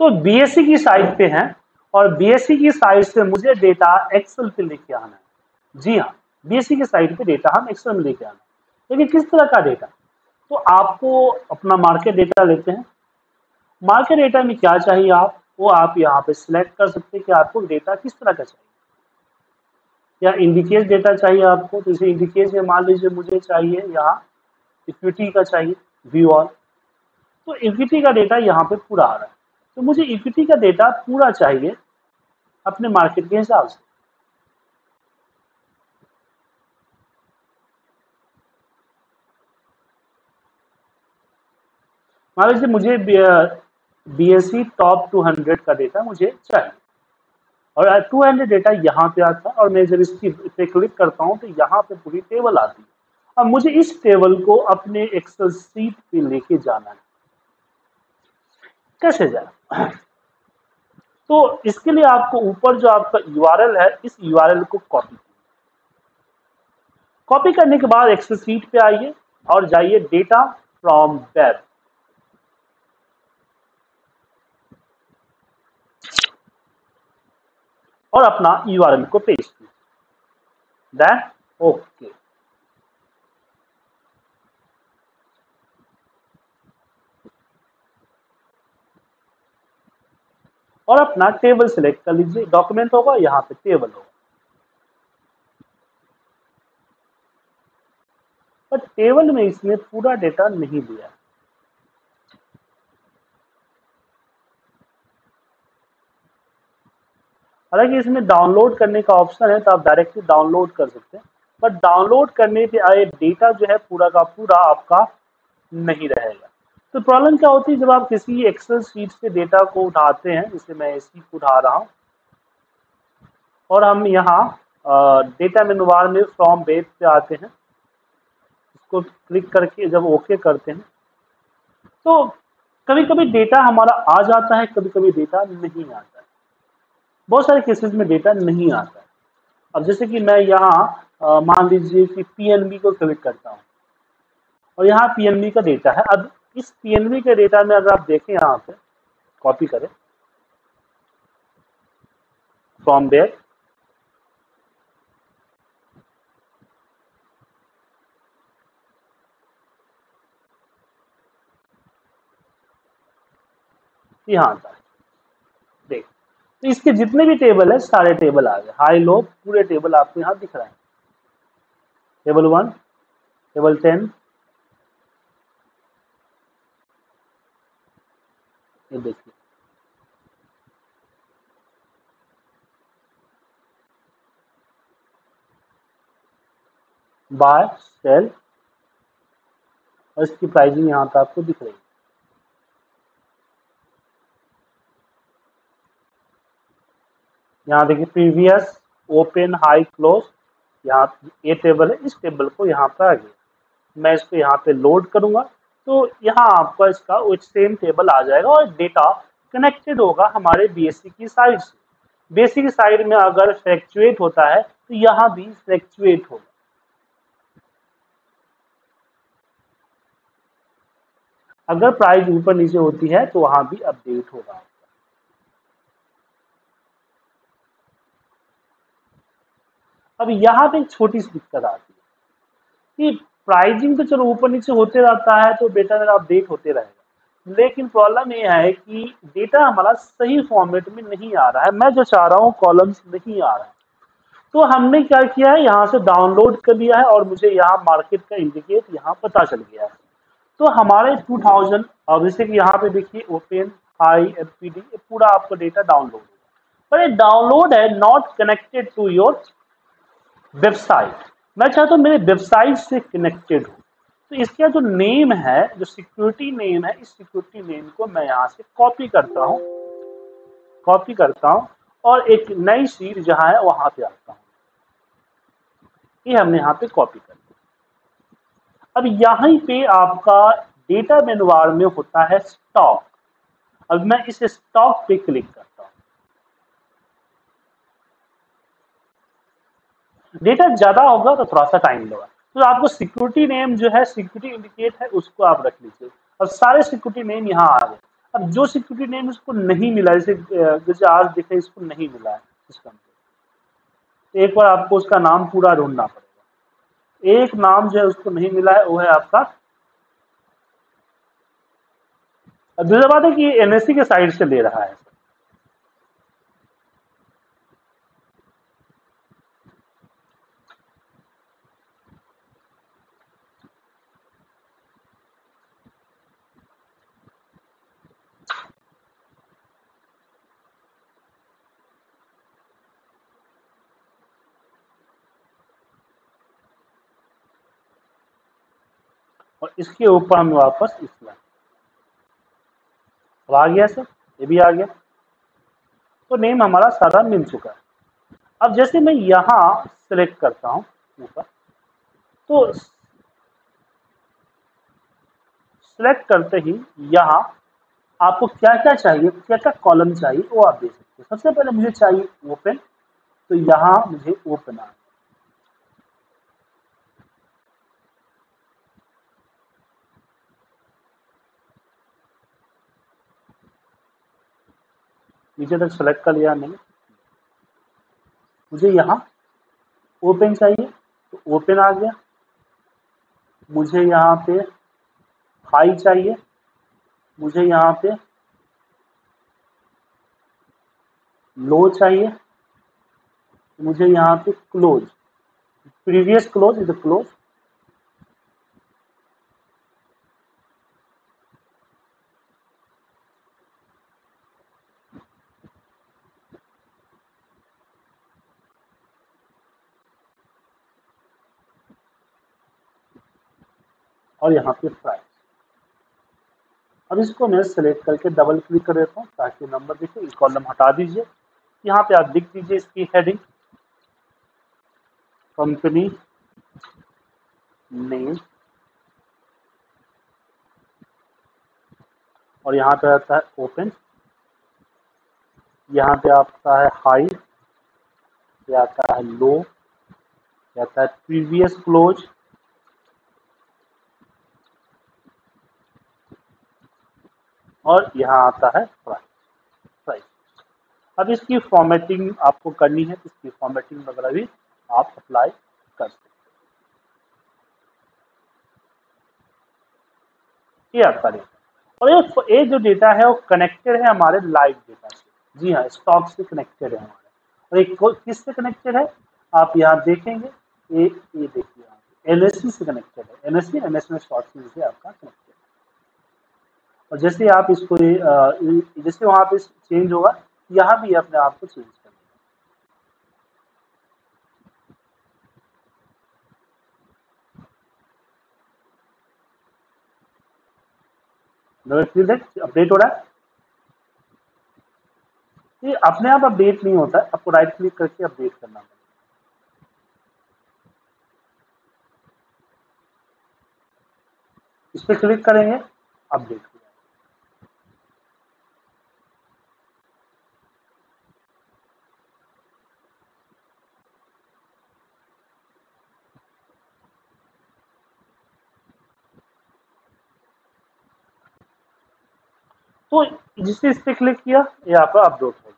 तो बीएससी की साइड पे है और बीएससी की साइड से मुझे डेटा एक्सेल पे लेके आना है। जी हाँ बीएससी की साइड पे डेटा हम एक्सेल में लेके आना लेकिन किस तरह का डेटा तो आपको अपना मार्केट डेटा लेते हैं। मार्केट डेटा में क्या चाहिए आप? वो आप यहाँ पे सिलेक्ट कर सकते हैं कि आपको डेटा किस तरह का चाहिए। या इंडिकेट डेटा चाहिए आपको तो इसे इंडिकेट में मान लीजिए मुझे चाहिए यहाँ इक्विटी का चाहिए व्यू ऑल तो इक्विटी का डेटा यहाँ पे पूरा आ रहा है। तो मुझे इक्विटी का डेटा पूरा चाहिए अपने मार्केट के हिसाब से। मान लीजिए मुझे बी एस सी टॉप 200 का डेटा मुझे चाहिए। और 200 डेटा यहाँ पे आता है और मैं जब इसकी पे क्लिक करता हूँ तो यहाँ पे पूरी टेबल आती है। अब मुझे इस टेबल को अपने एक्सेल सीट पे लेके जाना है। कैसे जाए तो इसके लिए आपको ऊपर जो आपका यूआरएल है, इस यूआरएल को कॉपी कॉपी करने के बाद एक्सेल सीट पे आइए और जाइए डेटा फ्रॉम वेब और अपना यूआरएल को पेस्ट कीजिए। देन ओके और अपना टेबल सिलेक्ट कर लीजिए। डॉक्यूमेंट होगा, यहाँ पे टेबल होगा। पर टेबल में इसने पूरा डेटा नहीं दिया हालाँकि इसमें डाउनलोड करने का ऑप्शन है तो आप डायरेक्टली डाउनलोड कर सकते हैं। बट डाउनलोड करने पे आए डेटा जो है, पूरा का पूरा आपका नहीं रहेगा। तो प्रॉब्लम क्या होती है जब आप किसी एक्सेल शीट से डेटा को उठाते हैं, जैसे मैं इसी को उठा रहा हूँ, और हम यहाँ डेटा मेनुबार में फ्रॉम बेस पे आते हैं इसको क्लिक करके जब ओके करते हैं तो कभी कभी डेटा हमारा आ जाता है कभी कभी डेटा नहीं आता है। बहुत सारे केसेस में डेटा नहीं आता है। अब जैसे कि मैं यहाँ मान लीजिए कि पीएनबी को क्लिक करता हूँ, और यहाँ पीएनबी का डेटा है। अब इस पीएनबी के डेटा में अगर आप देखें यहाँ पे कॉपी करें। फ्रॉम देयर यहाँ आता है। तो इसके जितने भी टेबल है, सारे टेबल आ गए। हाई लो पूरे टेबल आपको यहाँ दिख रहे हैं। टेबल वन टेबल टेन ये देखिए बाय सेल और इसकी प्राइसिंग यहाँ पे आपको दिख रही है। यहाँ देखिए प्रीवियस ओपन हाई क्लोज यहाँ ये टेबल है, इस टेबल को यहाँ पर आ गया मैं इसको यहाँ पे लोड करूँगा। तो यहाँ आपका इसका सेम टेबल आ जाएगा और डेटा कनेक्टेड होगा हमारे बीएससी की साइड से। बीएससी की साइड में अगर फ्लैक्चुएट होता है तो यहाँ भी फ्लैक्चुएट होगा। अगर प्राइस ऊपर नीचे होती है तो वहाँ भी अपडेट होगा अब यहाँ पे एक छोटी सी दिक्कत आती है कि प्राइजिंग तो चलो ऊपर नीचे होते रहता है तो डेटा मेरा अपडेट होते रहेगा। लेकिन प्रॉब्लम ये है कि डेटा हमारा सही फॉर्मेट में नहीं आ रहा है। मैं जो चाह रहा हूँ कॉलम्स नहीं आ रहा है। तो हमने क्या किया है? यहाँ से डाउनलोड कर लिया है और मुझे यहाँ मार्केट का इंडिकेट यहाँ पता चल गया है। तो हमारे 2000 अब जैसे कि यहाँ पे देखिए ओपन हाई एफ़ पूरा आपका डेटा डाउनलोड होगा पर ये डाउनलोड है not connected to your website मैं चाहता हूँ मेरे वेबसाइट से कनेक्टेड हो। तो इसका जो नेम है, जो सिक्योरिटी नेम है, इस सिक्योरिटी नेम को मैं यहाँ से कॉपी करता हूँ। कॉपी करता हूँ और एक नई सीट जहाँ है, वहाँ पे आता हूँ। ये हमने यहाँ पे कॉपी कर दिया। अब यहाँ पे आपका डेटा मेनुवार में होता है स्टॉक अब मैं इस स्टॉक पे क्लिक करता डेटा ज़्यादा होगा तो थोड़ा सा टाइम लगा। तो आपको सिक्योरिटी नेम जो है सिक्योरिटी इंडिकेट है, उसको आप रख लीजिए। और सारे सिक्योरिटी नेम यहाँ आ गए। अब जो सिक्योरिटी नेम इसको नहीं मिला, जैसे जैसे आज देखें, इसको नहीं मिला है सिस्टम पे एक बार आपको उसका नाम पूरा ढूंढना पड़ेगा। एक नाम जो है, उसको नहीं मिला है, वो है आपका दूसरा बात है कि एनएससी के साइड से ले रहा है। और इसके ऊपर हम वापस इस्लाम अब आ गया सर, ये भी आ गया। तो नेम हमारा सारा मिल चुका है। अब जैसे मैं यहाँ सेलेक्ट करता हूँ ऊपर तो सेलेक्ट करते ही यहाँ आपको क्या क्या चाहिए क्या क्या कॉलम चाहिए, वो आप दे सकते हैं। सबसे पहले मुझे चाहिए ओपन तो यहाँ मुझे ओपन आ नीचे तक सेलेक्ट कर लिया मैंने मुझे यहाँ ओपन चाहिए तो ओपन आ गया। मुझे यहाँ पे हाई चाहिए। मुझे यहाँ पे लो चाहिए। मुझे यहाँ पे close previous close is close और यहाँ पे प्राइस अब इसको मैं सेलेक्ट करके डबल क्लिक कर देता हूँ ताकि नंबर देखिए कॉलम हटा दीजिए। यहाँ पे आप लिख दीजिए इसकी हेडिंग कंपनी नेम और यहाँ पे आता है ओपन यहाँ पे आता है हाई आता है लो आता है प्रीवियस क्लोज और यहाँ आता है प्राइस प्राइस अब इसकी फॉर्मेटिंग आपको करनी है, इसकी फॉर्मेटिंग वगैरह भी आप अप्लाई कर सकते ये आपका डेटा और ये ये जो डेटा है, वो कनेक्टेड है हमारे लाइव डेटा से। जी हाँ स्टॉक से कनेक्टेड है हमारे। और एक किस से कनेक्टेड है? आप यहाँ देखेंगे, ये ये देखिए एनएससी से कनेक्टेड है। एनएससी एनएससी स्टॉक से आपका कनेक्टेड और जैसे आप इसको जैसे वहाँ पे चेंज होगा, यहाँ भी अपने आप को चेंज कर अपडेट हो रहा है, ये अपने आप अपडेट नहीं होता है आपको राइट क्लिक करके अपडेट करना पड़ेगा। इस पर क्लिक करेंगे अपडेट तो जिसने इस पर क्लिक किया ये आपका अपलोड हो गया।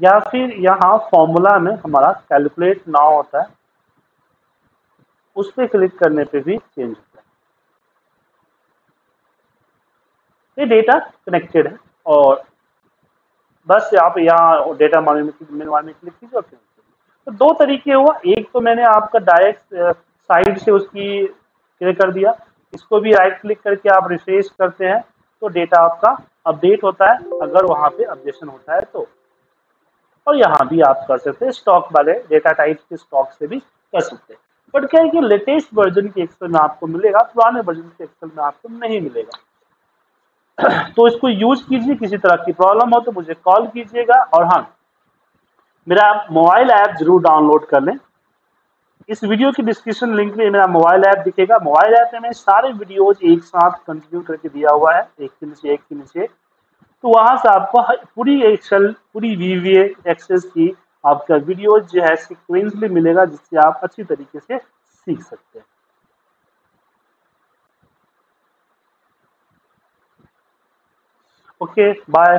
या फिर यहाँ फॉर्मूला में हमारा कैलकुलेट ना होता है। उस पर क्लिक करने पे भी चेंज होता है। ये डेटा कनेक्टेड है और बस आप यहाँ डेटा मेनू में क्लिक कीजिए और तो दो तरीके हुआ। एक तो मैंने आपका डायरेक्ट साइड से उसकी क्लिक कर दिया। इसको भी राइट क्लिक करके आप रिफ्रेश करते हैं तो डेटा आपका अपडेट होता है, अगर वहाँ पे अपडेशन होता है तो। और यहाँ भी आप कर सकते हैं स्टॉक वाले डेटा टाइप के स्टॉक से भी कर सकते हैं। बट क्या है कि लेटेस्ट वर्जन के एक्सेल में आपको मिलेगा, पुराने वर्जन के एक्सेल में आपको नहीं मिलेगा। तो इसको यूज़ कीजिए किसी तरह की प्रॉब्लम हो तो मुझे कॉल कीजिएगा और हाँ मेरा मोबाइल ऐप ज़रूर डाउनलोड कर लें। इस वीडियो की डिस्क्रिप्शन लिंक में मेरा मोबाइल ऐप दिखेगा। मोबाइल ऐप में सारे वीडियोज़ एक साथ कंटिन्यू करके दिया हुआ है, एक के नीचे, एक के नीचे। तो वहाँ से आपको पूरी एक्सेल पूरी वीवीए एक्सेस की आपका वीडियो जो है सिक्वेंसली मिलेगा, जिससे आप अच्छी तरीके से सीख सकते हैं। Okay bye